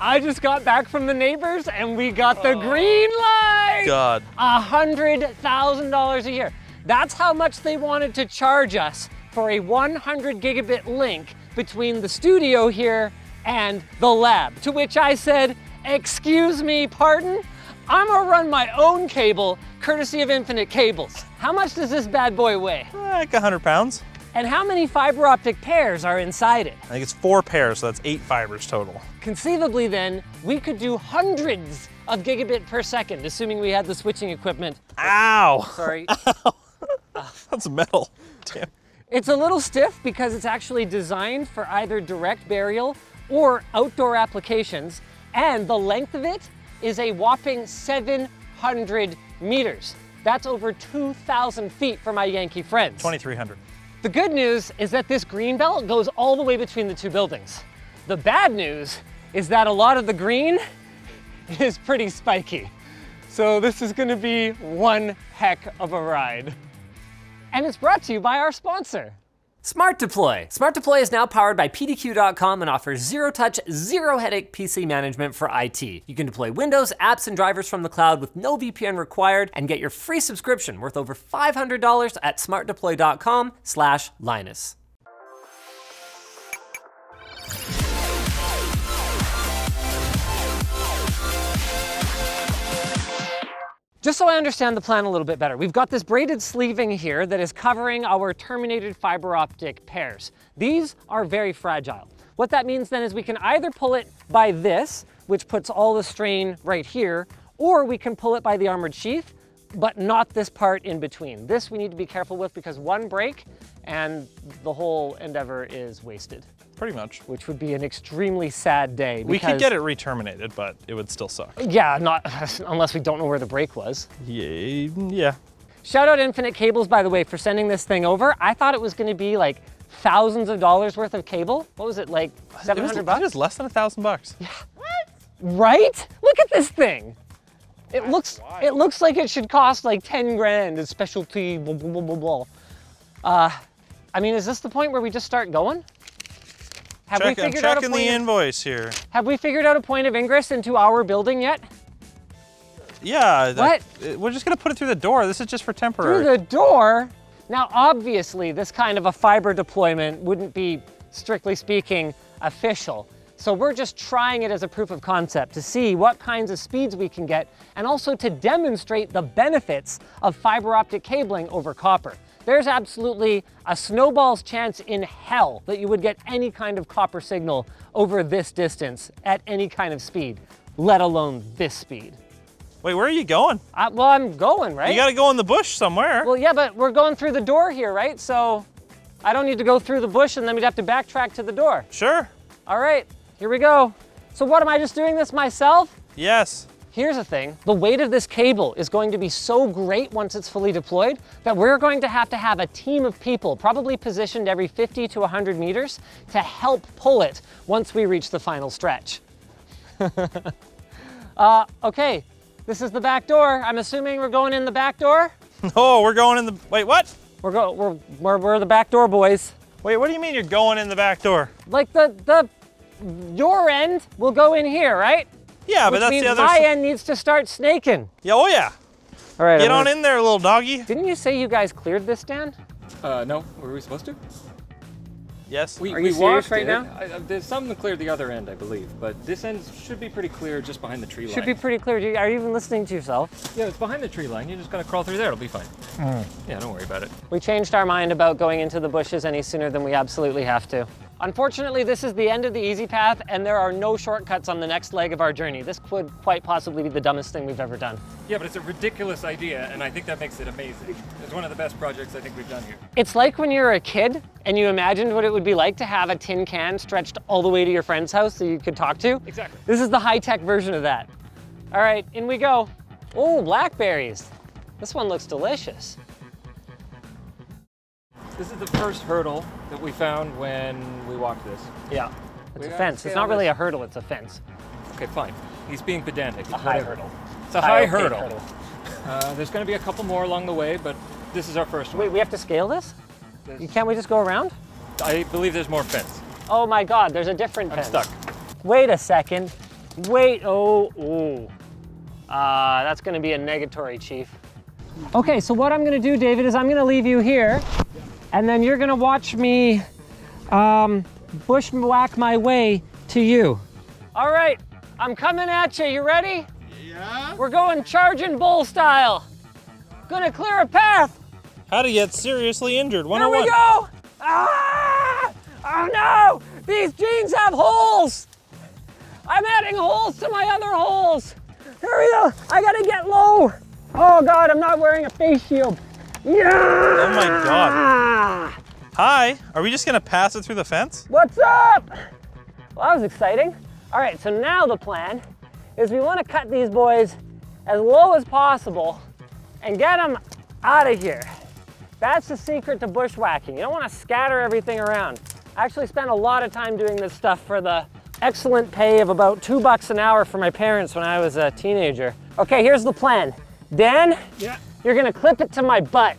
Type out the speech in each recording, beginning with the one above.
I just got back from the neighbors and we got the oh. green light. God. A hundred thousand dollars a year. That's how much they wanted to charge us for a 100 gigabit link between the studio here and the lab. To which I said, excuse me, pardon? I'm gonna run my own cable, courtesy of Infinite Cables. How much does this bad boy weigh? Like 100 pounds. And how many fiber optic pairs are inside it? I think it's four pairs, so that's eight fibers total. Conceivably then, we could do hundreds of gigabit per second, assuming we had the switching equipment. Ow! Sorry. That's metal. Damn. It's a little stiff because it's actually designed for either direct burial or outdoor applications, and the length of it is a whopping 700 meters. That's over 2,000 feet for my Yankee friends. 2300. The good news is that this green belt goes all the way between the two buildings. The bad news is that a lot of the green is pretty spiky. So this is gonna be one heck of a ride. And it's brought to you by our sponsor. SmartDeploy. Smart Deploy is now powered by PDQ.com and offers zero touch, zero headache PC management for IT. You can deploy Windows, apps, and drivers from the cloud with no VPN required and get your free subscription worth over $500 at smartdeploy.com slash Linus. Just so I understand the plan a little bit better, we've got this braided sleeving here that is covering our terminated fiber optic pairs. These are very fragile. What that means then is we can either pull it by this, which puts all the strain right here, or we can pull it by the armored sheath, but not this part in between. This we need to be careful with because one break and the whole endeavor is wasted, Pretty much. which would be an extremely sad day. We could get it re-terminated, but it would still suck. Yeah, not unless we don't know where the break was. Yeah, yeah. Shout out Infinite Cables, by the way, for sending this thing over. I thought it was going to be like thousands of dollars worth of cable. What was it, like It was, 700 it was less than a thousand bucks. What? Right? Look at this thing. It looks it looks like it should cost like 10 grand. It's specialty. Blah, blah, blah, blah, blah. Uh, I mean, is this the point where we just start going? Have Check, we I'm figured out a checking the invoice here. have we figured out a point of ingress into our building yet? Yeah. What? uh, we're just gonna put it through the door. This is just for temporary. through the door. Now, obviously, this kind of a fiber deployment wouldn't be, strictly speaking, official. So we're just trying it as a proof of concept to see what kinds of speeds we can get and also to demonstrate the benefits of fiber optic cabling over copper. There's absolutely a snowball's chance in hell that you would get any kind of copper signal over this distance at any kind of speed, let alone this speed. Wait, where are you going? I, well, I'm going, right? You gotta go in the bush somewhere. Well, yeah, but we're going through the door here, right? So I don't need to go through the bush and then we'd have to backtrack to the door. sure. All right, here we go. So what, am I just doing this myself? Yes. Here's the thing, the weight of this cable is going to be so great once it's fully deployed that we're going to have to have a team of people, probably positioned every 50 to 100 meters, to help pull it once we reach the final stretch. uh, okay, this is the back door. I'm assuming we're going in the back door? Oh, we're going in the. Wait, what? We're, go, we're, we're, we're the back door boys. Wait, what do you mean you're going in the back door? Like the, the, your end will go in here, right? Yeah, but that's means the other. my s- end needs to start snaking. Yeah, oh yeah. All right. Get I'm on gonna- in there, little doggy. Didn't you say you guys cleared this, Dan? Uh, no, were we supposed to? Yes. We, Are we you serious right it. now? I, I, there's some that cleared the other end, I believe, but this end should be pretty clear just behind the tree line. Should be pretty clear. You- Are you even listening to yourself? Yeah, it's behind the tree line. You just gotta crawl through there. It'll be fine. Mm. Yeah, don't worry about it. We changed our mind about going into the bushes any sooner than we absolutely have to. Unfortunately, this is the end of the easy path, and there are no shortcuts on the next leg of our journey. This could quite possibly be the dumbest thing we've ever done. Yeah, but it's a ridiculous idea, and I think that makes it amazing. It's one of the best projects I think we've done here. It's like when you were a kid and you imagined what it would be like to have a tin can stretched all the way to your friend's house so you could talk to. Exactly. This is the high-tech version of that. All right, in we go. Oh, blackberries. This one looks delicious. This is the first hurdle that we found when we walked this. Yeah. It's We a fence. It's not really this. a hurdle, it's a fence. Okay, fine. He's being pedantic. A high Whatever. hurdle. It's a high, okay hurdle. Uh, there's going to be a couple more along the way, but this is our first one. Wait, we have to scale this? There's- You can't we just go around? I believe there's more fence. Oh my god, there's a different fence. I'm stuck. Wait a second. Wait, oh, ooh. Uh, that's gonna be a negatory, chief. Okay, so what I'm gonna do, David, is I'm gonna leave you here, and then you're gonna watch me um, bushwhack my way to you. All right, I'm coming at you. You ready? Yeah? We're going charging bull style. Gonna clear a path. How to get seriously injured. Here 101. we go. Ah! Oh no! These jeans have holes. I'm adding holes to my other holes. Here we go. I gotta get low. Oh God, I'm not wearing a face shield. Yeah! Oh my God. Hi. Are we just gonna pass it through the fence? What's up? Well, that was exciting. All right, so now the plan is we want to cut these boys as low as possible and get them out of here. That's the secret to bushwhacking. You don't want to scatter everything around. I actually spent a lot of time doing this stuff for the excellent pay of about two bucks an hour for my parents when I was a teenager. Okay, here's the plan. Dan, Yeah. You're gonna clip it to my butt.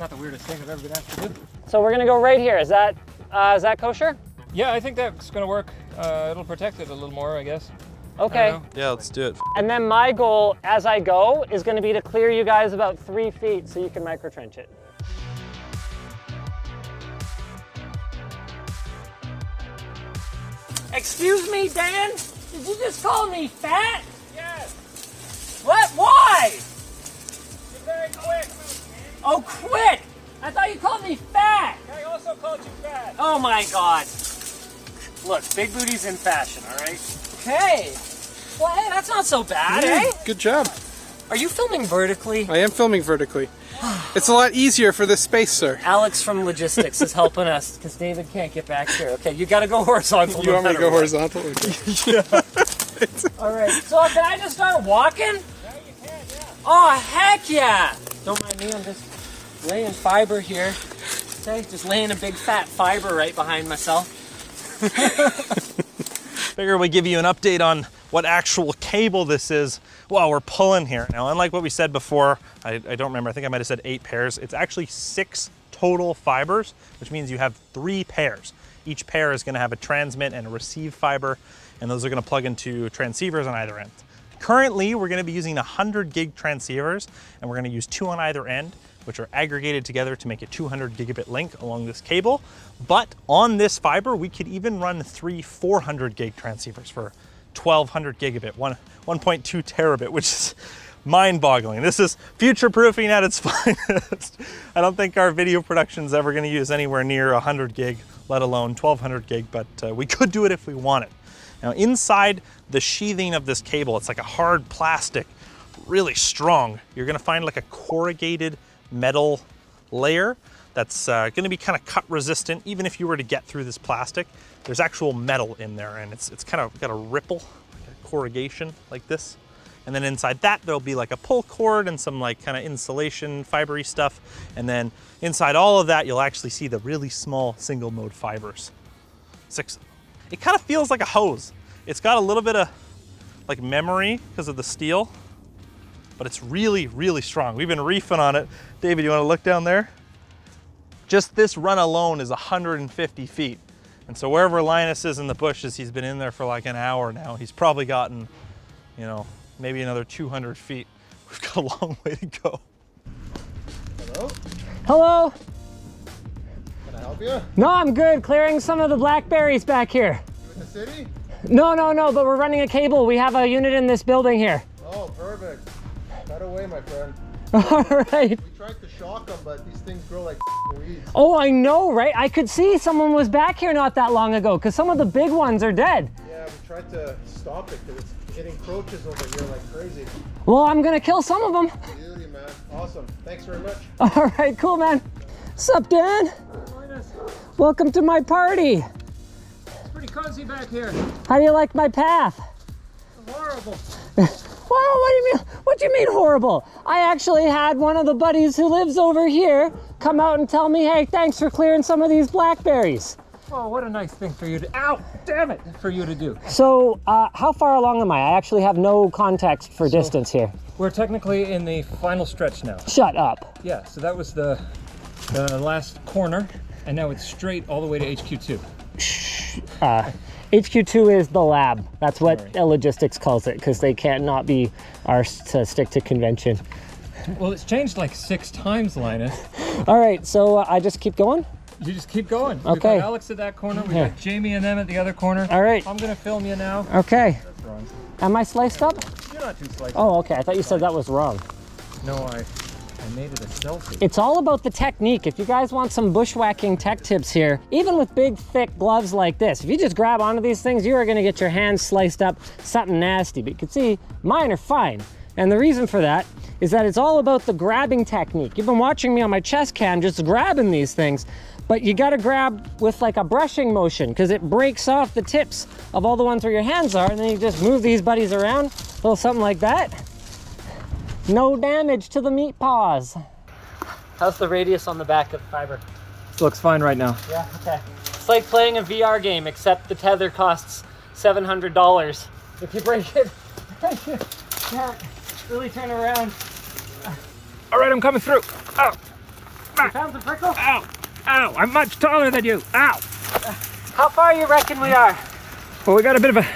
Not the weirdest thing I've ever been asked to do. So we're gonna go right here. Is that, uh, is that kosher? Yeah, I think that's gonna work. Uh, it'll protect it a little more, I guess. Okay. don't. Yeah, let's do it. And then my goal as I go is gonna be to clear you guys about three feet so you can micro trench it. Excuse me, Dan? Did you just call me fat? Oh, quit! I thought you called me fat. I also called you fat! Oh my god. Look, big booty's in fashion, all right? Okay. Well, hey, that's not so bad, eh? Good job. Are you filming vertically? I am filming vertically. It's a lot easier for this space, sir. Alex from logistics is helping us because David can't get back here. Okay, you got to go horizontal. You no want me to go what. horizontal? Okay. All right. So can I just start walking? Oh heck yeah! Don't mind me. I'm just laying fiber here. Okay, just laying a big fat fiber right behind myself. Figure we give you an update on what actual cable this is while we're pulling here. Now, unlike what we said before, I, I don't remember, I think I might have said eight pairs. It's actually six total fibers, which means you have three pairs. Each pair is gonna have a transmit and a receive fiber, and those are gonna plug into transceivers on either end. Currently, we're gonna be using 100 gig transceivers, and we're gonna use two on either end, which are aggregated together to make a 200 gigabit link along this cable. But on this fiber, we could even run three 400 gig transceivers for 1200 gigabit, one, 1.2 terabit, which is mind boggling. This is future proofing at its finest. I don't think our video production is ever going to use anywhere near 100 gig, let alone 1200 gig, but uh, we could do it if we wanted. Now, inside the sheathing of this cable, it's like a hard plastic, really strong. You're going to find like a corrugated metal layer that's uh, going to be kind of cut resistant. Even if you were to get through this plastic, there's actual metal in there, and it's it's kind of got a ripple, like a corrugation like this. And then inside that, there'll be like a pull cord and some like kind of insulation fibery stuff. And then inside all of that, you'll actually see the really small single mode fibers. Six. It kind of feels like a hose. It's got a little bit of like memory because of the steel, but it's really, really strong. We've been reefing on it. David, you want to look down there? Just this run alone is 150 feet. And so wherever Linus is in the bushes, he's been in there for like an hour now. He's probably gotten, you know, maybe another 200 feet. We've got a long way to go. Hello? Hello. Can I help you? No, I'm good. Clearing some of the blackberries back here. You in the city? No, no, no. But we're running a cable. We have a unit in this building here. Oh, perfect. Cut away, my friend. All right. We tried to shock them, but these things grow like weeds. Oh, I know, right? I could see someone was back here not that long ago because some of the big ones are dead. Yeah, we tried to stop it because it's hitting croaches over here like crazy. Well, I'm gonna kill some of them. Beauty, man. Awesome. Thanks very much. All right, cool, man. Sup, Dan? Welcome to my party. It's pretty cozy back here. How do you like my path? Horrible. Well, what do you mean? What do you mean horrible? I actually had one of the buddies who lives over here come out and tell me, "Hey, thanks for clearing some of these blackberries." Oh, what a nice thing for you to. Ow! Damn it! For you to do. So, uh, how far along am I? I actually have no context for distance here. We're technically in the final stretch now. Shut up. Yeah, so that was the the last corner, and now it's straight all the way to HQ2. Uh, HQ2 is the lab. That's what Logistics calls it because they can't not be ours to stick to convention. Well, it's changed like six times, Linus. All right, so uh, I just keep going. You just keep going. We've Okay. got Alex at that corner. We've Yeah. got Jamie and them at the other corner. All right. I'm gonna film you now. Okay. That's wrong. Am I sliced up? You're not too sliced. Oh, okay. I thought you said that was wrong. No, I, I made it a selfie. It's all about the technique. If you guys want some bushwhacking tech tips here, even with big, thick gloves like this, if you just grab onto these things, you are gonna get your hands sliced up something nasty. But you can see mine are fine. And the reason for that is that it's all about the grabbing technique. You've been watching me on my chest cam just grabbing these things, but you gotta grab with like a brushing motion because it breaks off the tips of all the ones where your hands are, and then you just move these buddies around, a little something like that. No damage to the meat paws. How's the radius on the back of the fiber? looks fine right now. Yeah, okay. It's like playing a VR game, except the tether costs $700. If you break it, you can't really turn around. All right, I'm coming through. Ow, You found the prickle? ow, ow! I'm much taller than you. Ow! How far you reckon we are? Well, we got a bit of a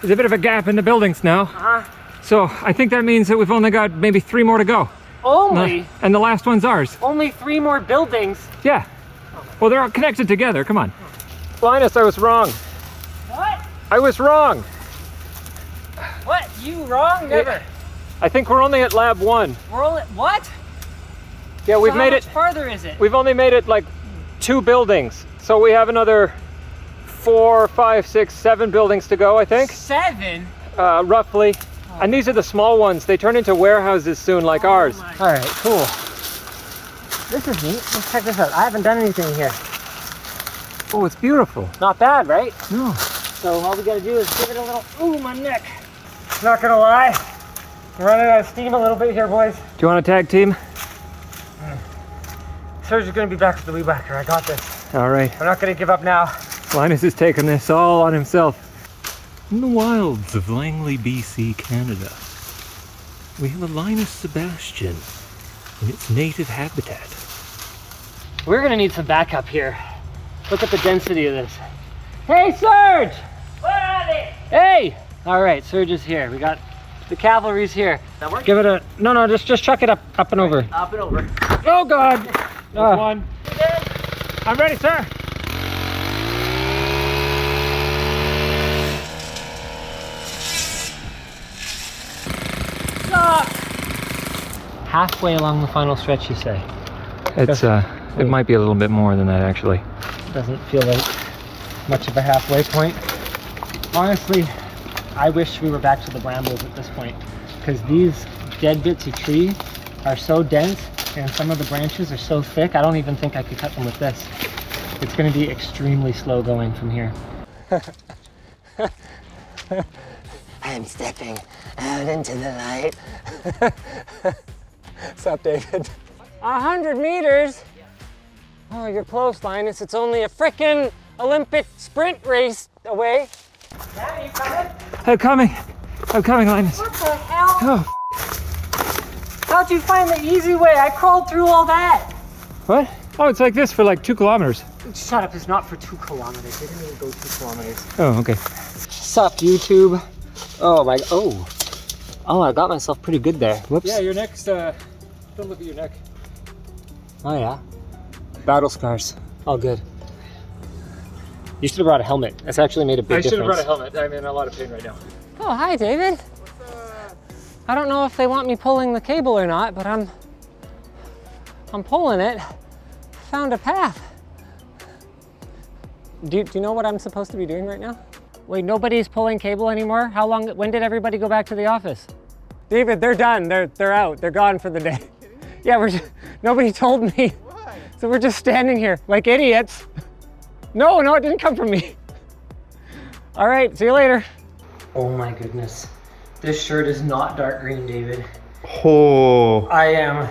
there's a bit of a gap in the buildings now. Uh-huh. So I think that means that we've only got maybe three more to go. Only, And the last one's ours. only three more buildings. Yeah. Well, they're all connected together. Come on. Linus, I was wrong. What? I was wrong. What? You wrong? Never. I think we're only at lab one. We're only, what? Yeah, we've So made how it. much farther is it? We've only made it like two buildings. So we have another four, five, six, seven buildings to go, I think, Seven? uh, roughly. And these are the small ones. They turn into warehouses soon, like oh ours. All right, cool. This is neat. Let's check this out. I haven't done anything here. Oh, it's beautiful. Not bad, right? No. So all we gotta do is give it a little, ooh, my neck. Not gonna lie, I'm running out of steam a little bit here, boys. Do you want a tag team? Mm. Serge is gonna be back with the weed whacker. I got this. All right. I'm not gonna give up now. Linus is taking this all on himself. In the wilds of Langley, BC, Canada, we have a Linus Sebastian in its native habitat. We're gonna need some backup here. Look at the density of this. Hey, Serge! Where are they? Hey! All right, Serge is here. We got the cavalry's here. Now we're Give it a no, no. Just just chuck it up, up and over. up and over. Oh God! Ah, One. I'm ready, sir. Halfway along the final stretch, you say? It's uh, it might be a little bit more than that actually. Doesn't feel like much of a halfway point. Honestly, I wish we were back to the brambles at this point because these dead bits of tree are so dense and some of the branches are so thick, I don't even think I could cut them with this. It's going to be extremely slow going from here. I'm stepping out into the light. What's up, David? A hundred meters? Oh, you're close, Linus. It's only a frickin' Olympic sprint race away. Yeah, you coming? I'm coming. I'm coming, Linus. What the hell? Oh, How'd you find the easy way? I crawled through all that. what? Oh, it's like this for like two kilometers. Shut up, it's not for two kilometers. It didn't even go two kilometers. Oh, okay. Sup, YouTube? Oh my, oh. Oh, I got myself pretty good there. Whoops. Yeah, your next uh, don't look at your neck. Oh yeah. Battle scars. All good. You should have brought a helmet. That's actually made a big I should have difference. brought a helmet. I'm in a lot of pain right now. Oh, hi, David. What's up? I don't know if they want me pulling the cable or not, but I'm I'm pulling it. Found a path. Do, do you know what I'm supposed to be doing right now? Wait, nobody's pulling cable anymore? How long, when did everybody go back to the office? David, they're done. They're, they're out. They're gone for the day. Yeah, we're just, nobody told me. So we're just standing here like idiots. No, no, it didn't come from me. All right, see you later. Oh my goodness. This shirt is not dark green, David. Oh, I am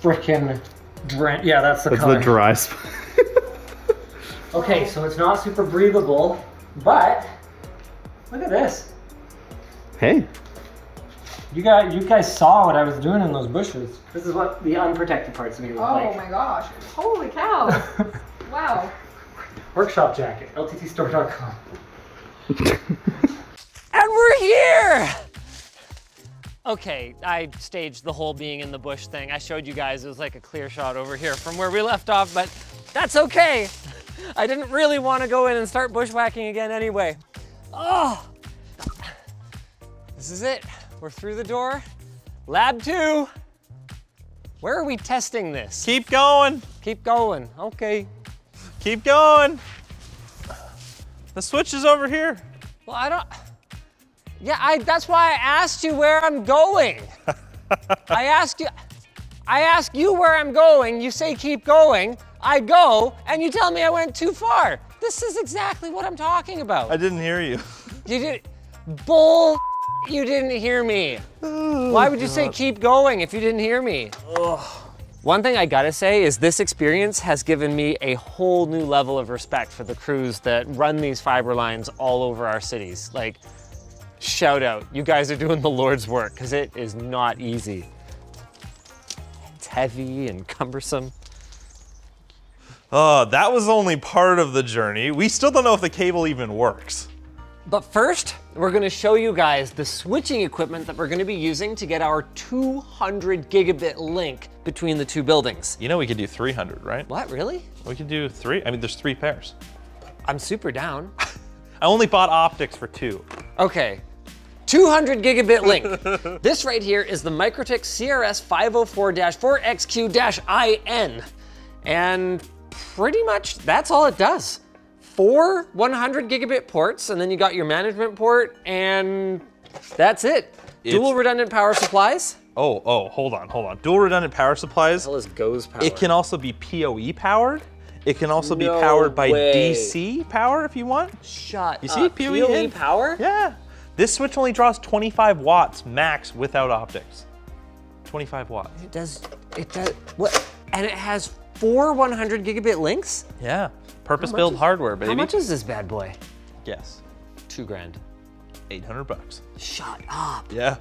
freaking drenched. Yeah, that's the that's color. the dry spot. okay, so it's not super breathable, but look at this. Hey, You guys, you guys saw what I was doing in those bushes. This is what the unprotected parts of me look Oh like. my gosh. Holy cow. wow. Workshop jacket, lttstore.com. And we're here! Okay, I staged the whole being in the bush thing. I showed you guys it was like a clear shot over here from where we left off, but that's okay. I didn't really want to go in and start bushwhacking again anyway. Oh! This is it. We're through the door. Lab two. Where are we testing this? Keep going. Keep going. Okay. Keep going. The switch is over here. Well, I don't. Yeah, I. That's why I asked you where I'm going. I asked you. I ask you where I'm going. You say keep going. I go, and you tell me I went too far. This is exactly what I'm talking about. I didn't hear you. You did. Bull. You didn't hear me. Oh, Why would you say keep going if you didn't hear me? One thing I gotta say is this experience has given me a whole new level of respect for the crews that run these fiber lines all over our cities. Like, shout out. You guys are doing the Lord's work because it is not easy. It's heavy and cumbersome. Oh, that was only part of the journey. We still don't know if the cable even works. But first, we're gonna show you guys the switching equipment that we're gonna be using to get our 200 gigabit link between the two buildings. You know we could do 300, right? What, really? We could do three. I mean, there's three pairs. I'm super down. I only bought optics for two. Okay, 200 gigabit link. this right here is the MikroTik CRS 504-4XQ-IN. And pretty much that's all it does. Four 100 gigabit ports, and then you got your management port, and that's it. Dual redundant power supplies. Oh, oh, hold on, hold on. Dual redundant power supplies. Hell is GOES power. It can also be PoE powered. It can also be powered by way. DC power if you want. Shut You see up. PoE PoE power? Yeah. This switch only draws 25 watts max without optics. 25 watts. It does, it does, what? And it has four 100 gigabit links? Yeah. Purpose much built hardware, baby. How much is this bad boy? Yes. Two grand. 800 bucks. Shut up. Yeah.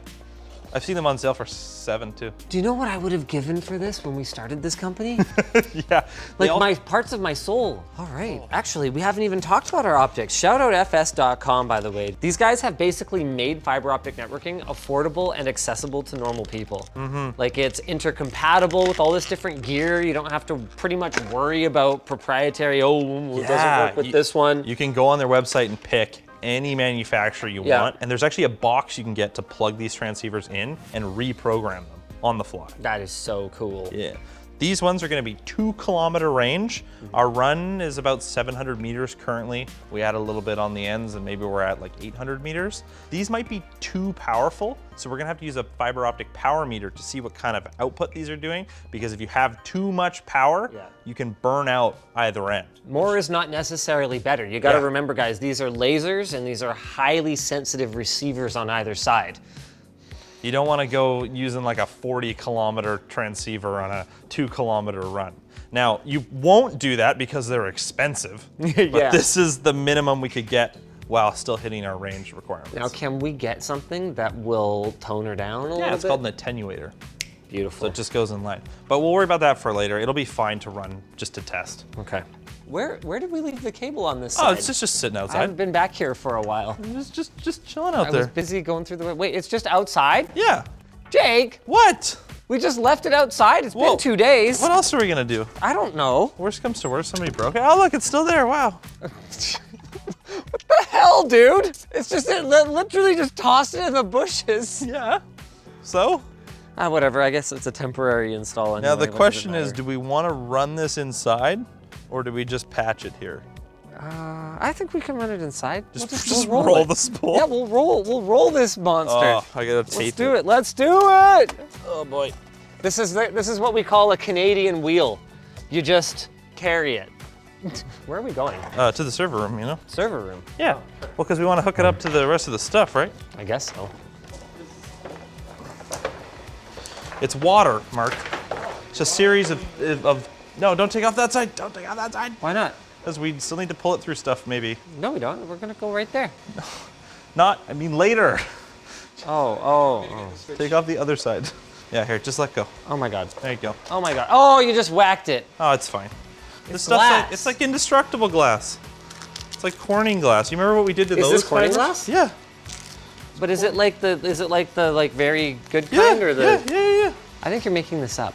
I've seen them on sale for seven too. Do you know what I would have given for this when we started this company? yeah. Like all- my parts of my soul. All right. Actually, we haven't even talked about our optics. Shout out fs.com, by the way. These guys have basically made fiber optic networking affordable and accessible to normal people. Mm-hmm. Like it's intercompatible with all this different gear. You don't have to pretty much worry about proprietary, oh, it doesn't work with you- this one. You can go on their website and pick any manufacturer you Yeah. want, and there's actually a box you can get to plug these transceivers in and reprogram them on the fly. that is so cool. Yeah. These ones are going to be two kilometer range. Our run is about 700 meters currently. We add a little bit on the ends and maybe we're at like 800 meters. These might be too powerful. So we're going to have to use a fiber optic power meter to see what kind of output these are doing. Because if you have too much power, Yeah. you can burn out either end. More is not necessarily better. You gotta Yeah. remember, guys, these are lasers and these are highly sensitive receivers on either side. You don't want to go using like a 40 kilometer transceiver on a two kilometer run. Now, you won't do that because they're expensive. Yeah. But this is the minimum we could get while still hitting our range requirements. Now, can we get something that will tone her down a little bit? yeah, it's called an attenuator. Beautiful. So it just goes in line. But we'll worry about that for later. It'll be fine to run just to test. okay. Where where did we leave the cable on this side? Oh, side? it's just, just sitting outside. I haven't been back here for a while. Just, just, just chilling out there. I was busy going through the wait. It's just outside. Yeah. Jake, What? we just left it outside. It's Whoa. been two days. What else are we gonna do? I don't know. Worst comes to worst, somebody broke it. Oh, look, it's still there. Wow. What the hell, dude? It's just it literally just tossed it in the bushes. Yeah. So? Ah, whatever. I guess it's a temporary install. Anyway. Now the What does it question is, do we want to run this inside, or do we just patch it here? Uh, I think we can run it inside. Just, We'll just we'll roll, it. the spool. Yeah, we'll roll. We'll roll this monster. Oh, I gotta tape Let's do it. Let's do it. Oh boy. This is the, this is what we call a Canadian wheel. You just carry it. Where are we going? Uh, to the server room, you know. Server room. Yeah. Well, because we want to hook it up to the rest of the stuff, right? I guess so. It's water, Mark. It's a series of, of, of no, don't take off that side. Don't take off that side. Why not? Because we still need to pull it through stuff, maybe. No, we don't. We're gonna go right there. No, Not, I mean later. Oh, oh, oh. Take off the other side. Yeah, here, just let go. Oh my God. There you go. Oh my God. Oh, you just whacked it. Oh, it's fine. This It's stuff's glass. like, it's like indestructible glass. It's like Corning glass. You remember what we did to Is those this Corning glass? Yeah. But is it like the is it like the like very good Yeah, kind or the? yeah, yeah, yeah, yeah. I think you're making this up.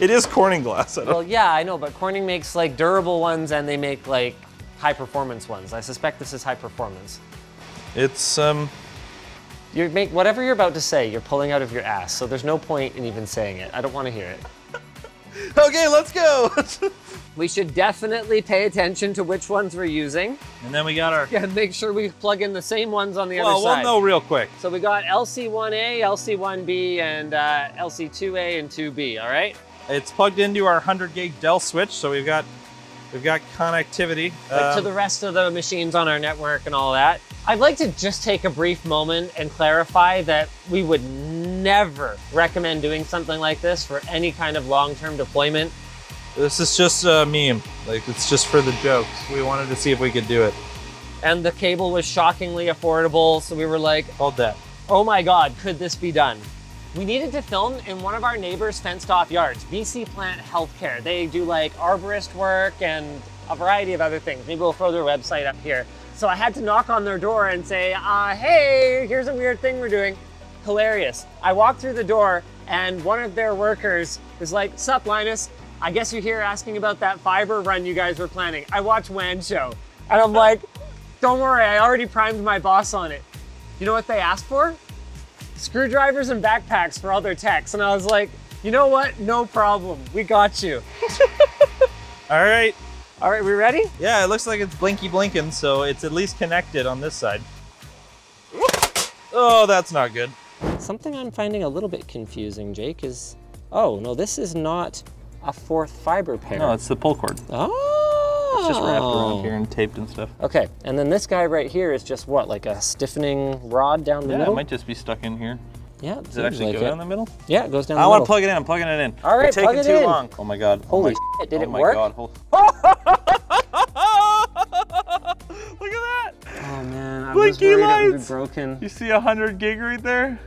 It is Corning glass. Well, yeah, I know, but Corning makes like durable ones and they make like high performance ones. I suspect this is high performance. It's um. You make whatever you're about to say, you're pulling out of your ass. So there's no point in even saying it. I don't want to hear it. Okay, let's go. We should definitely pay attention to which ones we're using and then we got our. Yeah, make sure we plug in the same ones on the Well, other side. Well, we'll know real quick. So we got LC1A, LC1B, and uh, LC2A and 2B. All right. It's plugged into our 100 gig Dell switch, so we've got we've got connectivity. like to Um, the rest of the machines on our network and all that. I'd like to just take a brief moment and clarify that we would never recommend doing something like this for any kind of long-term deployment. this is just a meme. Like it's just for the jokes. We wanted to see if we could do it. And the cable was shockingly affordable, so we were like, Hold that. oh my God, could this be done? We needed to film in one of our neighbors' fenced off yards, BC Plant Healthcare. They do like arborist work and a variety of other things. Maybe we'll throw their website up here. So I had to knock on their door and say, uh, hey, here's a weird thing we're doing. Hilarious. I walked through the door and one of their workers is like, sup, Linus? I guess you're here asking about that fiber run you guys were planning. I watch WAN show. And I'm like, don't worry, I already primed my boss on it. You know what they asked for? Screwdrivers and backpacks for all their techs. And I was like, you know what? No problem. We got you. All right. All right, we ready? Yeah, it looks like it's blinky blinking, so it's at least connected on this side. Oh, that's not good. Something I'm finding a little bit confusing, Jake, is oh no, this is not a fourth fiber pair. No, it's the pull cord. oh, It's just wrapped around here and oh. taped and stuff. Okay, and then this guy right here is just what, like a stiffening rod down the Yeah, middle? it might just be stuck in here. yeah, Does it actually go down the middle? Yeah, it goes down I the want to plug it in. I'm plugging it in. All right, You're taking plug it too in. long. Oh my god. Oh Holy oh my, shit, did oh it my work? God. Hold- Look at that. Oh man, I was Blinky worried it would be lights. broken. You see a 100 gig right there?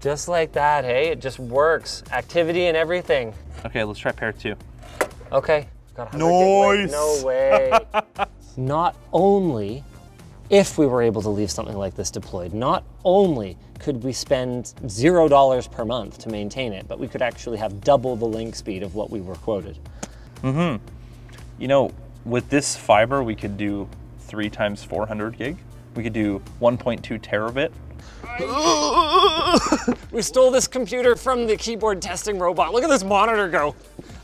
Just like that, hey? It just works. Activity and everything. Okay, let's try pair two. Okay. Got 100 Nice. No way. not only if we were able to leave something like this deployed, not only could we spend zero dollars per month to maintain it, but we could actually have double the link speed of what we were quoted. Mm-hmm. You know, with this fiber, we could do three times 400 gig. We could do 1.2 terabit. We stole this computer from the keyboard testing robot. Look at this monitor go.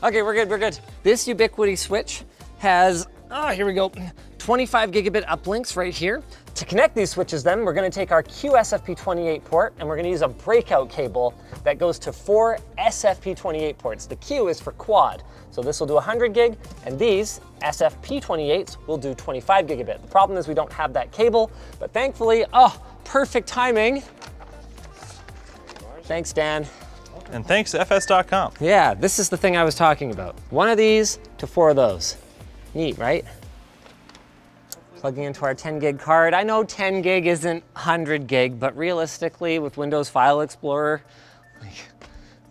Okay, we're good, we're good. This Ubiquiti switch has, oh, here we go, 25 gigabit uplinks right here. To connect these switches then, we're gonna take our QSFP28 port and we're gonna use a breakout cable that goes to four SFP28 ports. The Q is for quad. So this will do 100 gig and these SFP28s will do 25 gigabit. The problem is we don't have that cable, but thankfully, oh, perfect timing. Thanks, Dan. And thanks to FS.com. Yeah, this is the thing I was talking about. One of these to four of those. Neat, right? Plugging into our 10 gig card. I know 10 gig isn't 100 gig, but realistically, with Windows File Explorer, like,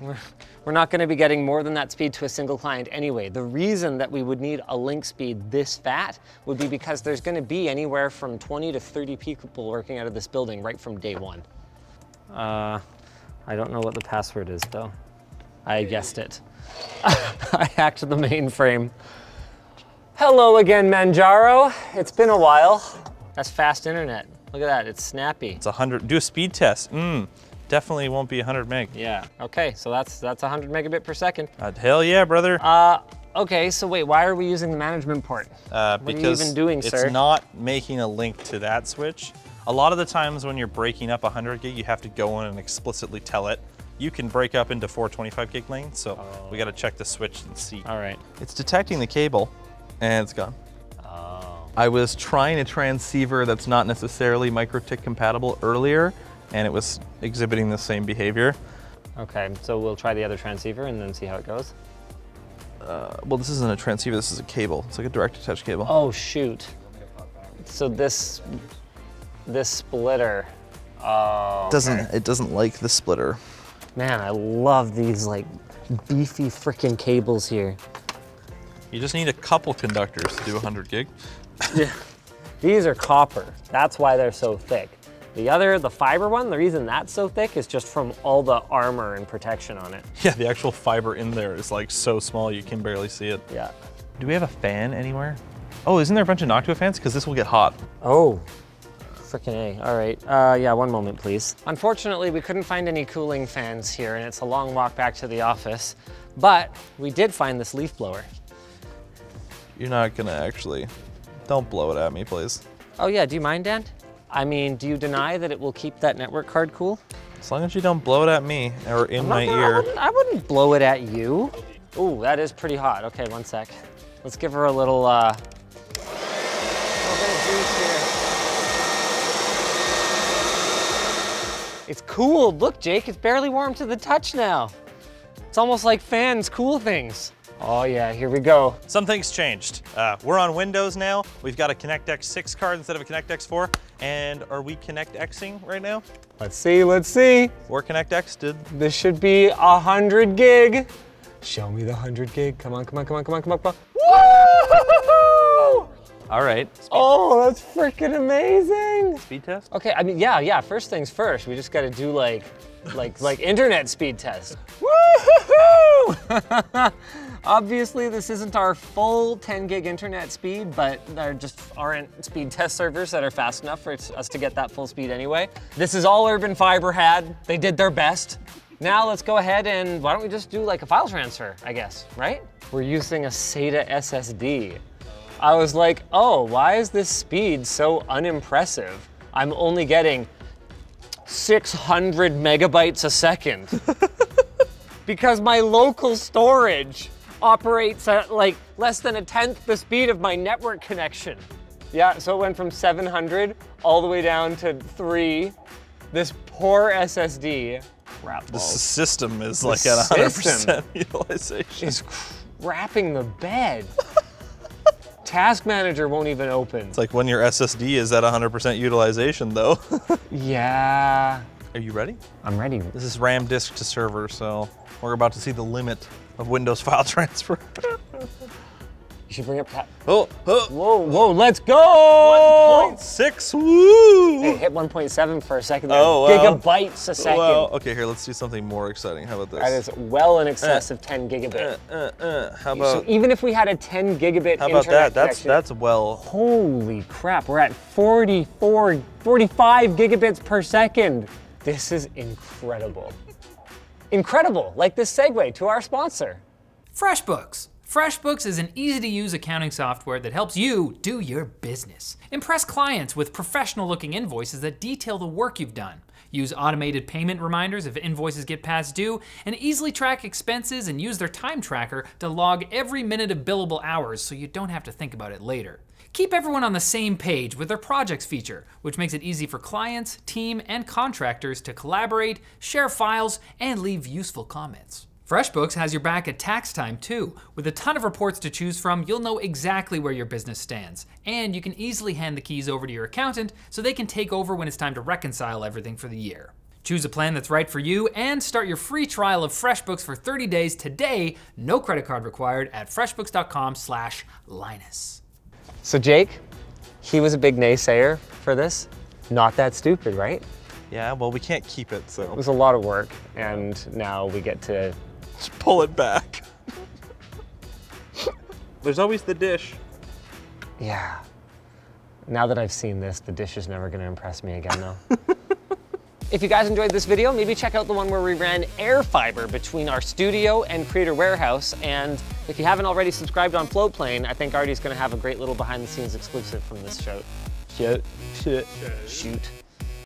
we're, we're not going to be getting more than that speed to a single client anyway. The reason that we would need a link speed this fat would be because there's going to be anywhere from 20 to 30 people working out of this building right from day one. Uh, I don't know what the password is though. I guessed it. I hacked the mainframe. Hello again, Manjaro. It's been a while. That's fast internet. Look at that, it's snappy. It's 100. Do a speed test. Mmm. Definitely won't be 100 meg. Yeah. Okay, so that's that's 100 megabit per second. Uh, hell yeah, brother. Uh, okay, so wait, why are we using the management port? Uh, what are you because even doing, it's sir? not making a link to that switch. A lot of the times when you're breaking up 100 gig, you have to go in and explicitly tell it. You can break up into 425 gig lanes, so we got to check the switch and see. All right. It's detecting the cable, and it's gone. Oh. I was trying a transceiver that's not necessarily MikroTik compatible earlier, and it was exhibiting the same behavior. Okay, so we'll try the other transceiver and then see how it goes. Uh, well, this isn't a transceiver, this is a cable. It's like a direct attach cable. Oh shoot. So this this splitter. Oh. doesn't it doesn't like the splitter. Man, I love these like beefy freaking cables here. You just need a couple conductors to do 100 gig. Yeah. These are copper. That's why they're so thick. The other, the fiber one, the reason that's so thick is just from all the armor and protection on it. Yeah, the actual fiber in there is like so small you can barely see it. Yeah. Do we have a fan anywhere? Oh, isn't there a bunch of Noctua fans? Because this will get hot. Oh, frickin' A. All right, uh, yeah, one moment, please. Unfortunately, we couldn't find any cooling fans here, and it's a long walk back to the office, but we did find this leaf blower. You're not gonna actually. Don't blow it at me, please. Oh yeah, do you mind, Dan? I mean, do you deny that it will keep that network card cool? As long as you don't blow it at me or in my gonna- I ear. wouldn't, I wouldn't blow it at you. Ooh, that is pretty hot. Okay, one sec. Let's give her a little, uh, little bit of juice here. It's cooled. Look, Jake, it's barely warm to the touch now. It's almost like fans cool things. Oh yeah, here we go. Some things changed. Uh, we're on Windows now. We've got a ConnectX 6 card instead of a ConnectX 4. And are we ConnectXing right now? Let's see, let's see. Or ConnectX did? This should be a hundred gig. Show me the hundred gig. Come on, come on, come on, come on, come on, come on. Woo! All right. Oh, that's freaking amazing. Speed test? Okay, I mean, yeah, yeah. First things first. We just got to do like, like, like internet speed test. Woo! Obviously, this isn't our full 10 gig internet speed, but there just aren't speed test servers that are fast enough for us to get that full speed anyway. This is all Urban Fiber had. They did their best. Now let's go ahead and why don't we just do like a file transfer, I guess, right? We're using a SATA SSD. I was like, oh, why is this speed so unimpressive? I'm only getting 600 megabytes a second. because my local storage operates at like less than a tenth the speed of my network connection. Yeah, so it went from 700 all the way down to three. This poor SSD, crap The system is like The at 100% utilization. is crapping the bed. Task Manager won't even open. It's like when your SSD is at 100% utilization though. Yeah, Are you ready? I'm ready. This is RAM disk to server, so we're about to see the limit of Windows file transfer. You should bring up. Ta- oh, oh. whoa, whoa, let's go! 1.6, woo! Hey, hit 1.7 for a second there. Oh, wow. Gigabytes a second. Well, okay, here, let's do something more exciting. How about this? That is well in excess of 10 gigabit. Uh, uh, uh, how so even if we had a 10 gigabit how about internet that? That's, connection, that's well, holy crap, we're at 44, 45 gigabits per second. This is incredible. Incredible, like this segue to our sponsor. FreshBooks. FreshBooks is an easy to use accounting software that helps you do your business. Impress clients with professional looking invoices that detail the work you've done. Use automated payment reminders if invoices get past due, and easily track expenses and use their time tracker to log every minute of billable hours so you don't have to think about it later. Keep everyone on the same page with their projects feature, which makes it easy for clients, team, and contractors to collaborate, share files, and leave useful comments. FreshBooks has your back at tax time too. With a ton of reports to choose from, you'll know exactly where your business stands. And you can easily hand the keys over to your accountant so they can take over when it's time to reconcile everything for the year. Choose a plan that's right for you and start your free trial of FreshBooks for 30 days today, no credit card required at freshbooks.com slash Linus. So Jake, he was a big naysayer for this. Not that stupid, right? yeah, well, we can't keep it, so. It was a lot of work, and now we get to just pull it back. There's always the dish. Yeah. Now that I've seen this, the dish is never gonna impress me again though. if you guys enjoyed this video, maybe check out the one where we ran air fiber between our studio and Creator Warehouse. And if you haven't already subscribed on Floatplane, I think Artie's gonna have a great little behind the scenes exclusive from this show. Shoot. Shoot. Shoot.